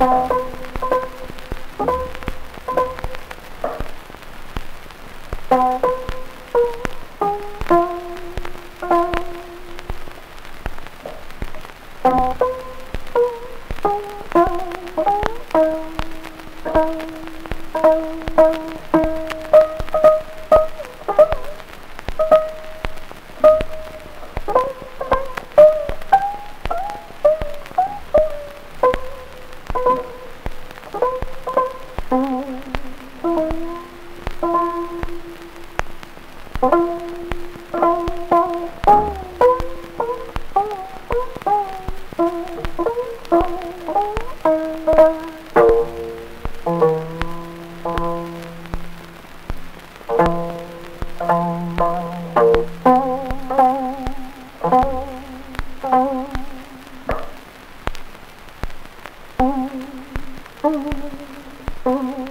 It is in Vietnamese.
Bye. Thank you. Oh.